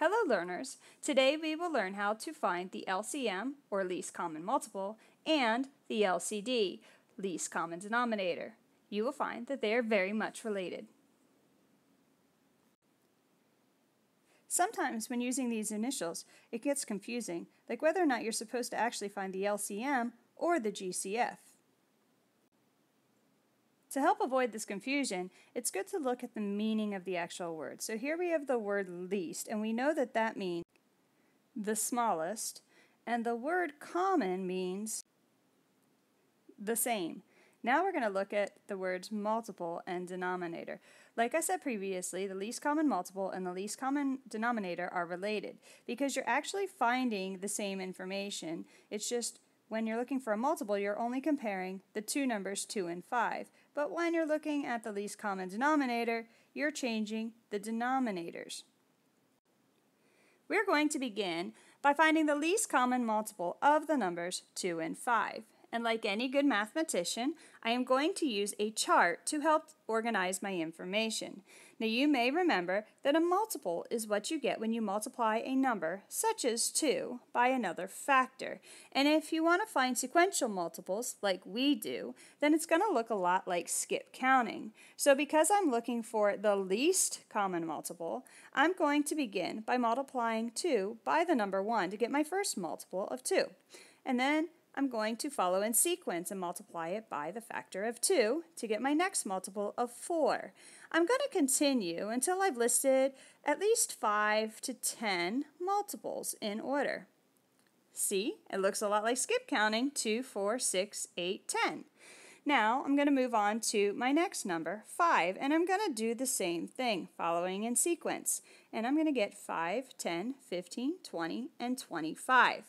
Hello learners! Today we will learn how to find the LCM, or least common multiple, and the LCD, least common denominator. You will find that they are very much related. Sometimes when using these initials, it gets confusing, like whether or not you're supposed to actually find the LCM or the GCF. To help avoid this confusion, it's good to look at the meaning of the actual word. So here we have the word least, and we know that that means the smallest, and the word common means the same. Now we're going to look at the words multiple and denominator. Like I said previously, the least common multiple and the least common denominator are related because you're actually finding the same information. It's just when you're looking for a multiple, you're only comparing the two numbers 2 and 5. But when you're looking at the least common denominator, you're changing the denominators. We're going to begin by finding the least common multiple of the numbers 2 and 5. And like any good mathematician, I am going to use a chart to help organize my information. Now you may remember that a multiple is what you get when you multiply a number, such as 2, by another factor. And if you want to find sequential multiples, like we do, then it's going to look a lot like skip counting. So because I'm looking for the least common multiple, I'm going to begin by multiplying 2 by the number 1 to get my first multiple of 2. And then I'm going to follow in sequence and multiply it by the factor of 2 to get my next multiple of 4. I'm going to continue until I've listed at least 5 to 10 multiples in order. See, it looks a lot like skip counting, 2, 4, 6, 8, 10. Now I'm going to move on to my next number, 5, and I'm going to do the same thing, following in sequence. And I'm going to get 5, 10, 15, 20, and 25.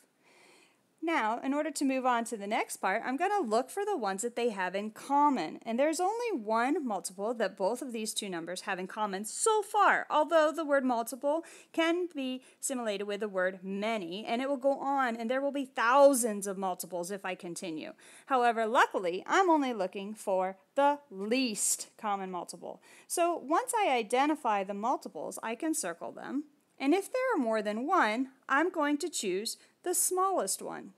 Now, in order to move on to the next part, I'm going to look for the ones that they have in common. And there's only one multiple that both of these two numbers have in common so far, although the word multiple can be simulated with the word many, and it will go on, and there will be thousands of multiples if I continue. However, luckily, I'm only looking for the least common multiple. So once I identify the multiples, I can circle them. And if there are more than one, I'm going to choose the smallest one.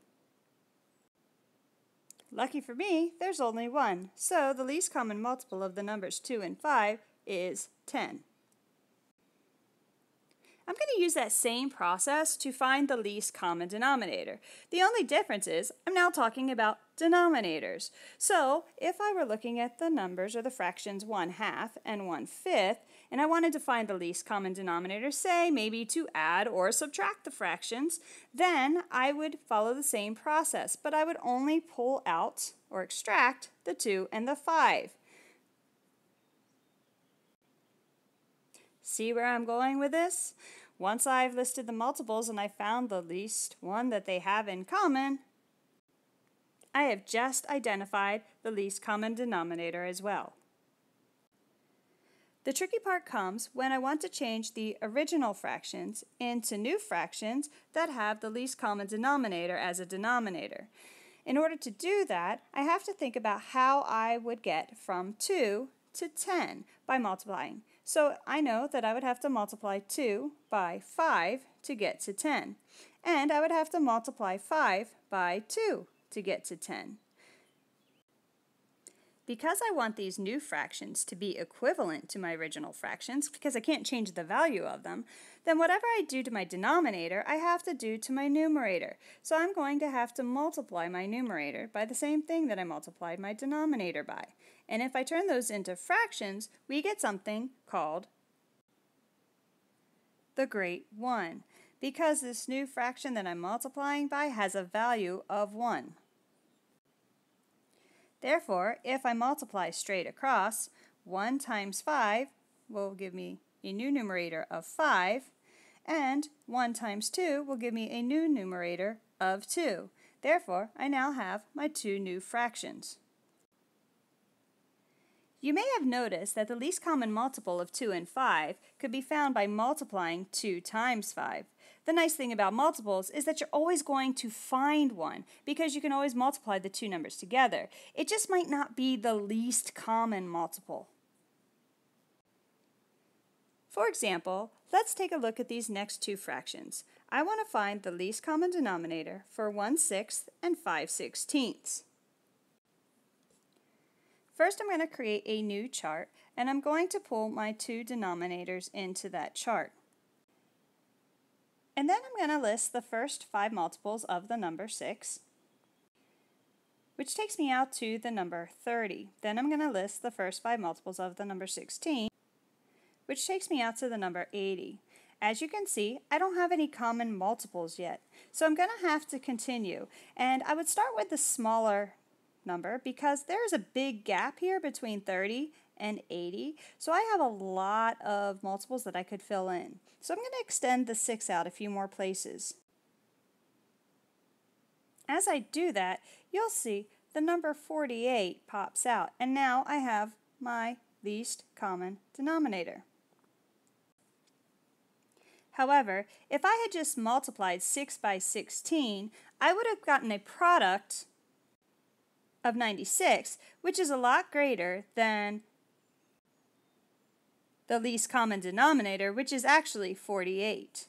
Lucky for me, there's only one, so the least common multiple of the numbers 2 and 5 is 10. I'm going to use that same process to find the least common denominator. The only difference is I'm now talking about denominators. So if I were looking at the numbers or the fractions 1 half and 1 fifth, and I wanted to find the least common denominator, say maybe to add or subtract the fractions, then I would follow the same process, but I would only pull out or extract the 2 and the 5. See where I'm going with this? Once I've listed the multiples and I found the least one that they have in common, I have just identified the least common denominator as well. The tricky part comes when I want to change the original fractions into new fractions that have the least common denominator as a denominator. In order to do that, I have to think about how I would get from 2 to 10 by multiplying. So I know that I would have to multiply 2 by 5 to get to 10. And I would have to multiply 5 by 2 to get to 10. Because I want these new fractions to be equivalent to my original fractions, because I can't change the value of them, then whatever I do to my denominator, I have to do to my numerator. So I'm going to have to multiply my numerator by the same thing that I multiplied my denominator by. And if I turn those into fractions, we get something called the great 1, because this new fraction that I'm multiplying by has a value of 1. Therefore, if I multiply straight across, 1 times 5 will give me a new numerator of 5, and 1 times 2 will give me a new numerator of 2. Therefore, I now have my two new fractions. You may have noticed that the least common multiple of 2 and 5 could be found by multiplying 2 times 5. The nice thing about multiples is that you're always going to find one because you can always multiply the two numbers together. It just might not be the least common multiple. For example, Let's take a look at these next two fractions. I want to find the least common denominator for 1 sixth and 5 sixteenths. First I'm going to create a new chart and I'm going to pull my two denominators into that chart. And then I'm going to list the first five multiples of the number 6, which takes me out to the number 30. Then I'm going to list the first five multiples of the number 16, which takes me out to the number 80. As you can see, I don't have any common multiples yet, so I'm going to have to continue. And I would start with the smaller number because there's a big gap here between 30 and 80, so I have a lot of multiples that I could fill in. So I'm going to extend the 6 out a few more places. As I do that, you'll see the number 48 pops out, and now I have my least common denominator. However, if I had just multiplied 6 by 16, I would have gotten a product of 96, which is a lot greater than the least common denominator, which is actually 48.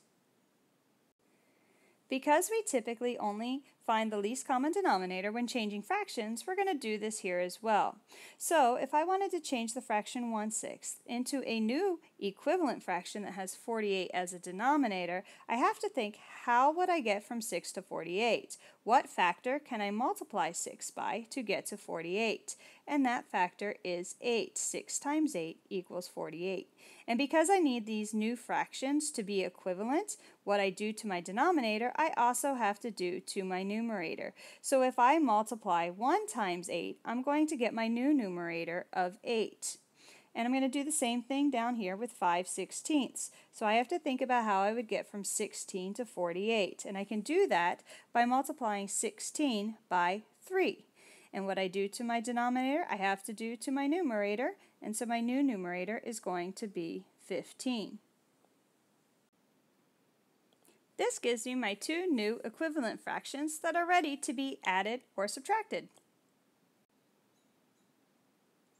Because we typically only find the least common denominator when changing fractions, we're going to do this here as well. So if I wanted to change the fraction 1 sixth into a new equivalent fraction that has 48 as a denominator, I have to think how would I get from 6 to 48? What factor can I multiply 6 by to get to 48? And that factor is 8. 6 times 8 equals 48. And because I need these new fractions to be equivalent, what I do to my denominator, I also have to do to my numerator. So if I multiply 1 times 8, I'm going to get my new numerator of 8. And I'm going to do the same thing down here with 5 sixteenths. So I have to think about how I would get from 16 to 48. And I can do that by multiplying 16 by 3. And what I do to my denominator, I have to do to my numerator. And so my new numerator is going to be 15. This gives me my two new equivalent fractions that are ready to be added or subtracted.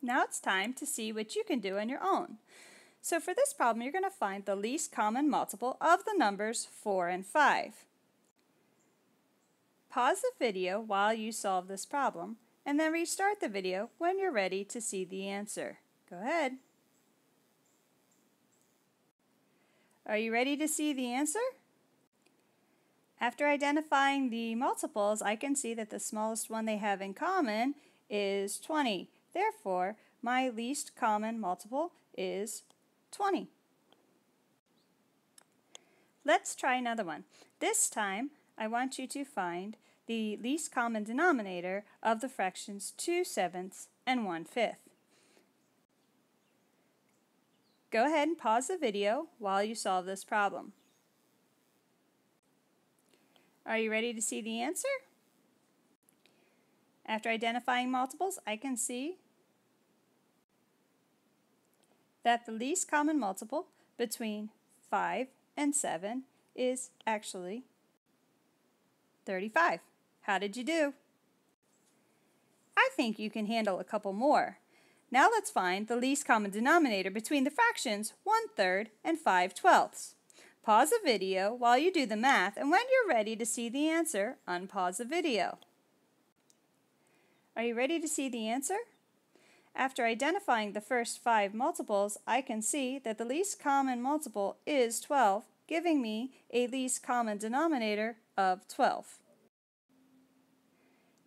Now it's time to see what you can do on your own. So for this problem, you're going to find the least common multiple of the numbers 4 and 5. Pause the video while you solve this problem, and then restart the video when you're ready to see the answer. Go ahead. Are you ready to see the answer? After identifying the multiples, I can see that the smallest one they have in common is 20. Therefore, my least common multiple is 20. Let's try another one. This time, I want you to find the least common denominator of the fractions 2 sevenths and 1 fifth. Go ahead and pause the video while you solve this problem. Are you ready to see the answer? After identifying multiples, I can see that the least common multiple between 5 and 7 is actually 35. How did you do? I think you can handle a couple more. Now let's find the least common denominator between the fractions 1 third and 5 twelfths. Pause the video while you do the math, and when you're ready to see the answer, unpause the video. Are you ready to see the answer? After identifying the first five multiples, I can see that the least common multiple is 12, giving me a least common denominator of 12.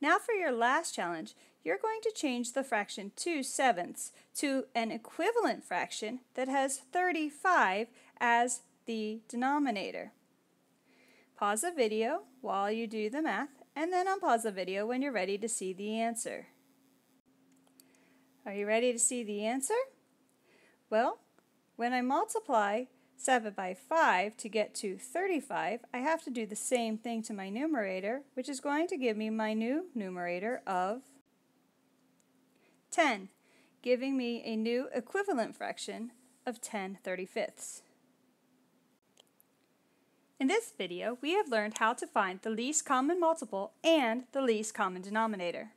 Now for your last challenge, you're going to change the fraction 2 sevenths to an equivalent fraction that has 35 as the denominator. Pause the video while you do the math and then unpause the video when you're ready to see the answer. Are you ready to see the answer? Well, when I multiply 7 by 5 to get to 35, I have to do the same thing to my numerator, which is going to give me my new numerator of 10, giving me a new equivalent fraction of 10 35ths. In this video, we have learned how to find the least common multiple and the least common denominator.